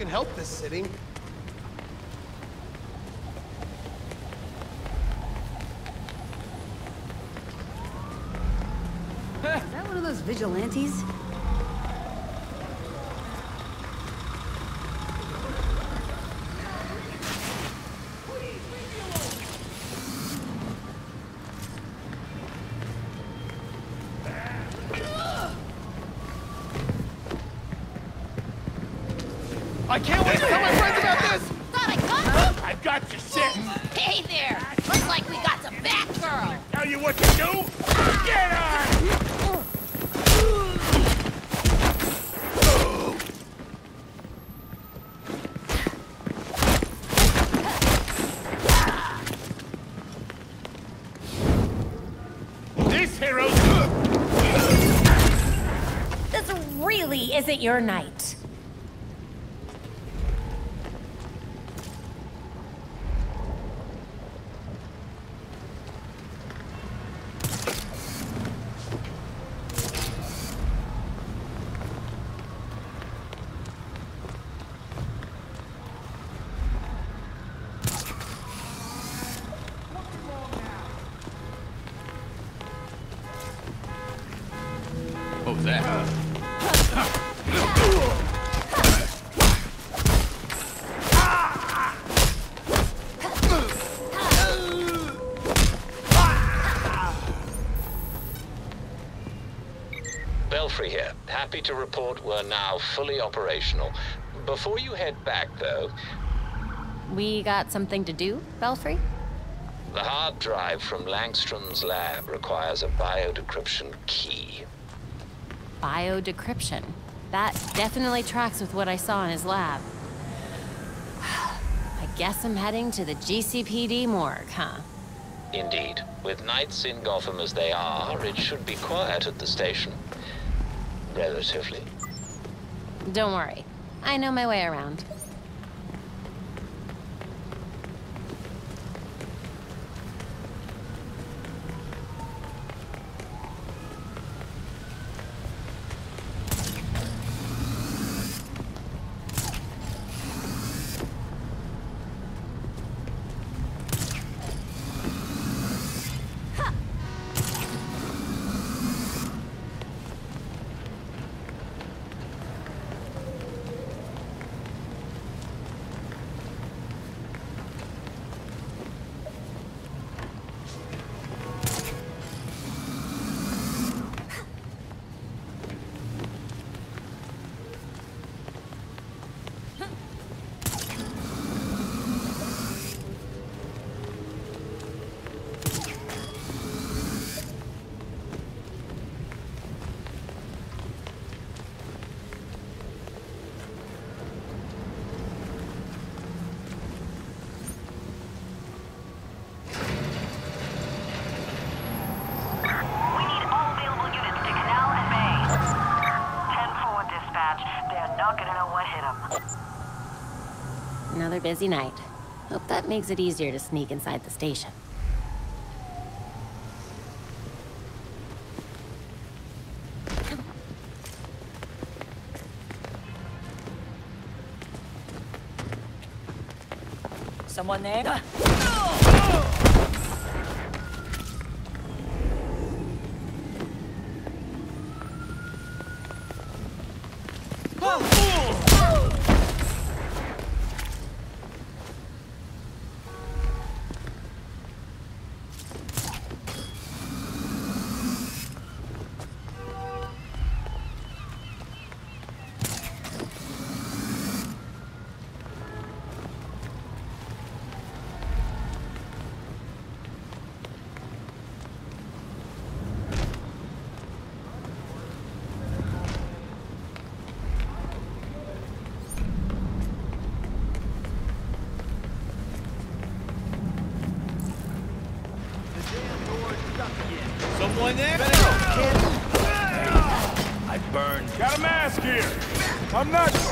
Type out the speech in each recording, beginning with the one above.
can help this sitting. Is that one of those vigilantes? I can't wait to tell my friends about this! Thought I got you? I got you set. Hey there! Looks like we got some Batgirl! Tell you what to do. Get her! This hero's This really isn't your night. Belfry here. Happy to report we're now fully operational. Before you head back, though, We got something to do, Belfry? the hard drive from Langstrom's lab requires a biodecryption key. Biodecryption. That definitely tracks with what I saw in his lab. I guess I'm heading to the GCPD morgue, huh? Indeed. With nights in Gotham as they are, it should be quiet at the station. Relatively. Don't worry. I know my way around. We need all available units to Canal and Bay. 10-4 dispatch. They're not gonna know what hit them. Another busy night. Hope that makes it easier to sneak inside the station. Someone there? Ah. Someone there? I burned. Got a mask here. I'm not.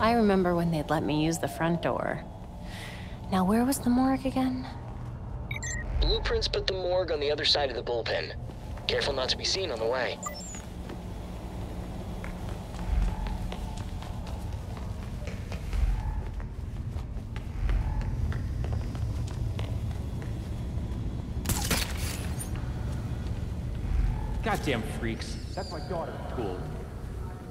I remember when they'd let me use the front door. Now, where was the morgue again? Blueprints put the morgue on the other side of the bullpen. Careful not to be seen on the way. Goddamn freaks. That's my daughter. Cool.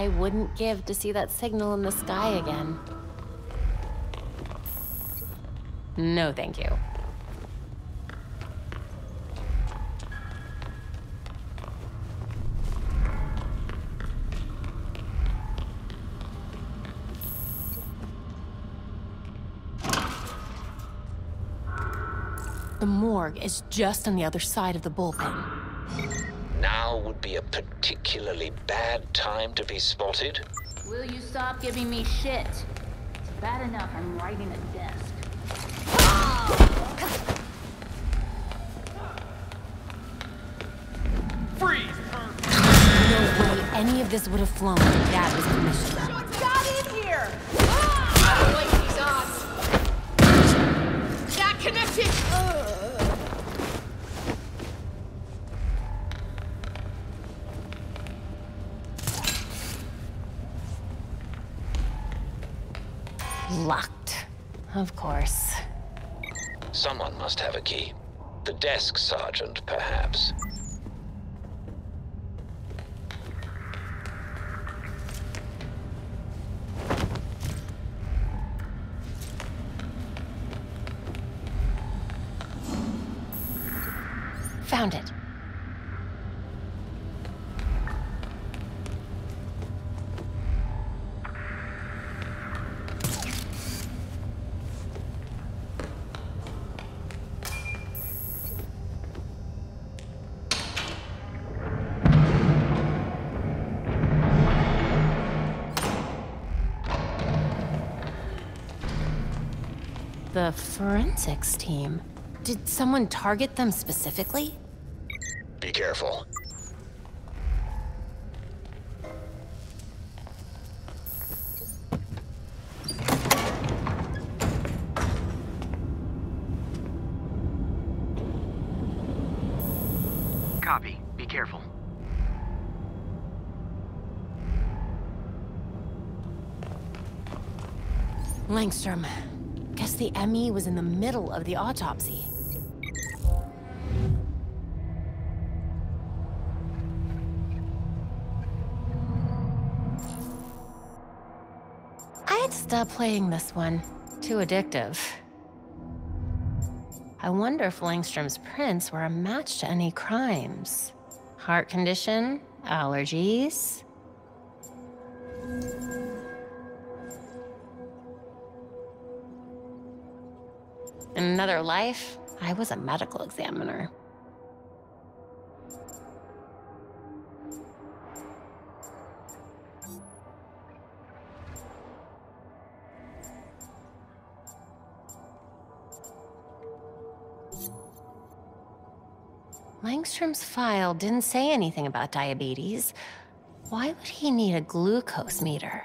I wouldn't give to see that signal in the sky again. No, thank you. The morgue is just on the other side of the bullpen. Now would be a particularly bad time to be spotted. Will you stop giving me shit? It's bad enough I'm writing a desk. Freeze! No way any of this would have flown if Dad was commissioner. Locked. Of course. Someone must have a key. The desk sergeant, perhaps. The forensics team. Did someone target them specifically? Be careful. Copy. Be careful. Langstrom. Guess the ME was in the middle of the autopsy. I'd stop playing this one. Too addictive. I wonder if Langstrom's prints were a match to any crimes. Heart condition? Allergies? In another life, I was a medical examiner. Langstrom's file didn't say anything about diabetes. Why would he need a glucose meter?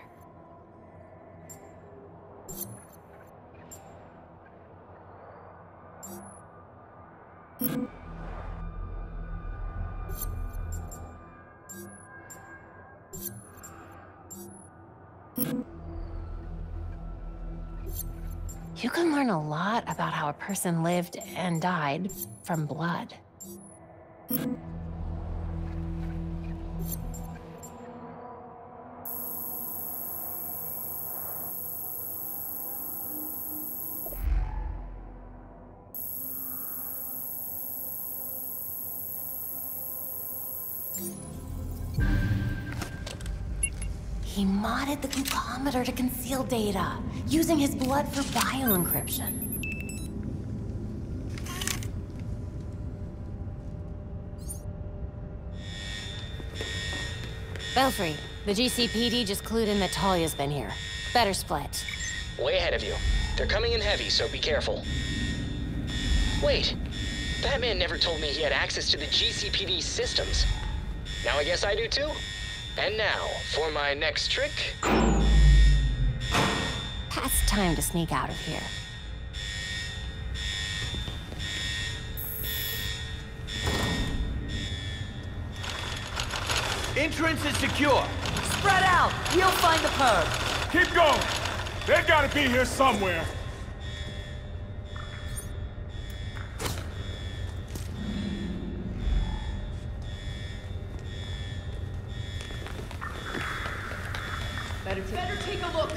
Lot about how a person lived and died from blood. He modded the glucometer to conceal data, using his blood for bioencryption. Belfry, the GCPD just clued in that Talia's been here. Better split. Way ahead of you. They're coming in heavy, so be careful. Wait. Batman never told me he had access to the GCPD systems. Now I guess I do too? And now, for my next trick. Past time to sneak out of here. Entrance is secure. Spread out! We'll find the perp! Keep going. They gotta be here somewhere. Better take a look.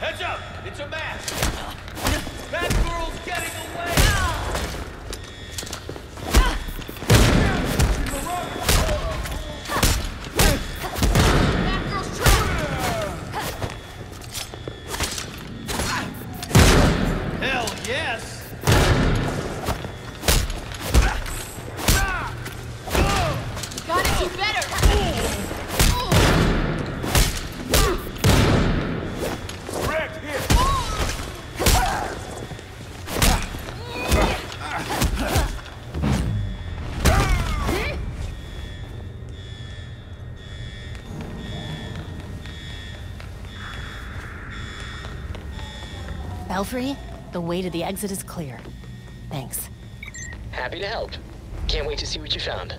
Heads up! It's a mask! That girl's getting away! Yes! Gotta do better! Belfry, the way to the exit is clear. Thanks. Happy to help. Can't wait to see what you found.